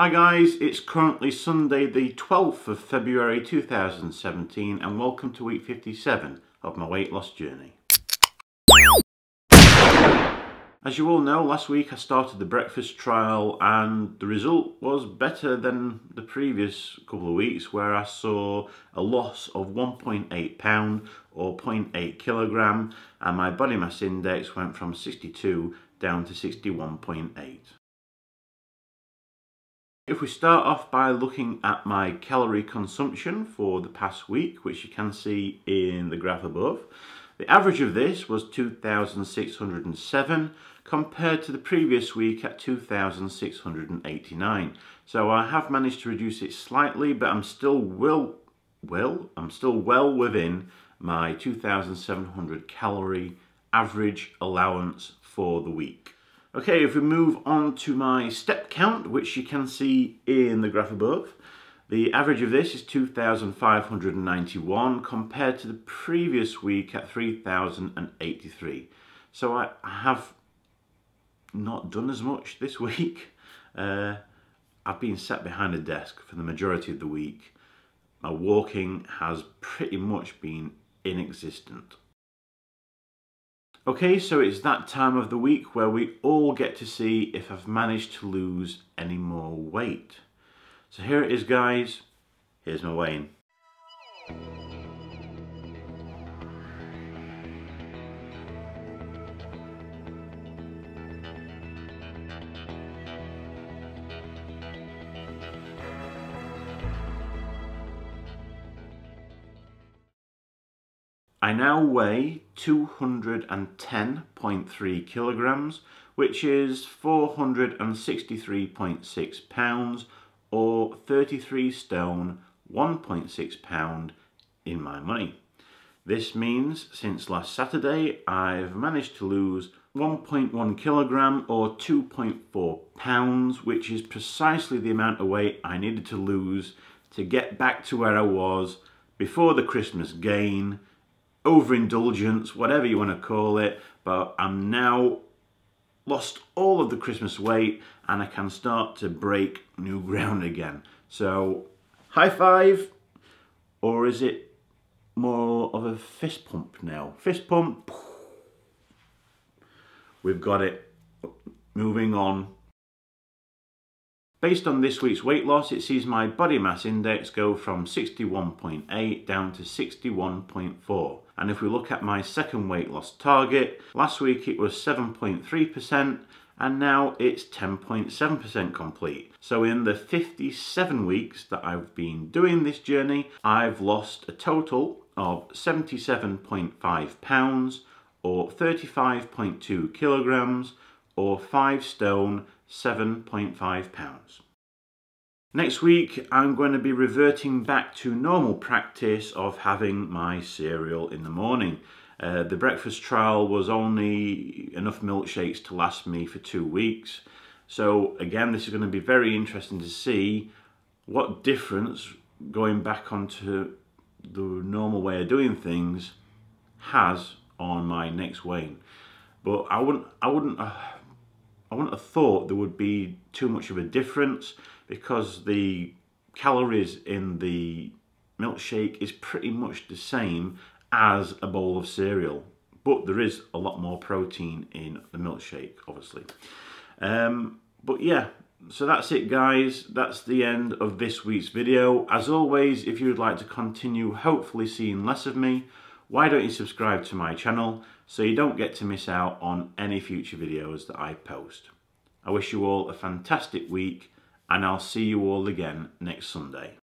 Hi guys, it's currently Sunday the 12th of February 2017 and welcome to week 57 of my weight loss journey. As you all know, last week I started the breakfast trial and the result was better than the previous couple of weeks where I saw a loss of 1.8 pound or 0.8 kilogram and my body mass index went from 62 down to 61.8. If we start off by looking at my calorie consumption for the past week, which you can see in the graph above, the average of this was 2,607 compared to the previous week at 2,689. So I have managed to reduce it slightly, but I'm still well, well, I'm still well within my 2,700 calorie average allowance for the week. Okay, if we move on to my step count, which you can see in the graph above, the average of this is 2,591 compared to the previous week at 3,083. So I have not done as much this week. Uh, I've been sat behind a desk for the majority of the week. My walking has pretty much been inexistent. Okay, so it's that time of the week where we all get to see if I've managed to lose any more weight. So here it is guys, here's my weighing. I now weigh 210.3 kilograms, which is 463.6 pounds or 33 stone, 1.6 pound in my money. This means since last Saturday, I've managed to lose 1.1 kilogram or 2.4 pounds, which is precisely the amount of weight I needed to lose to get back to where I was before the Christmas gain overindulgence, whatever you want to call it, but I'm now lost all of the Christmas weight and I can start to break new ground again. So, high five, or is it more of a fist pump now? Fist pump, we've got it. Moving on. Based on this week's weight loss, it sees my body mass index go from 61.8 down to 61.4. And if we look at my second weight loss target, last week it was 7.3% and now it's 10.7% complete. So in the 57 weeks that I've been doing this journey, I've lost a total of 77.5 pounds or 35.2 kilograms or 5 stone 7.5 pounds. Next week I'm going to be reverting back to normal practice of having my cereal in the morning. Uh, the breakfast trial was only enough milkshakes to last me for two weeks. So again, this is going to be very interesting to see what difference going back onto the normal way of doing things has on my next weighing. But I wouldn't, I wouldn't, uh, I wouldn't have thought there would be too much of a difference because the calories in the milkshake is pretty much the same as a bowl of cereal but there is a lot more protein in the milkshake obviously. Um, but yeah so that's it guys. That's the end of this week's video. As always if you would like to continue hopefully seeing less of me why don't you subscribe to my channel so you don't get to miss out on any future videos that I post. I wish you all a fantastic week and I'll see you all again next Sunday.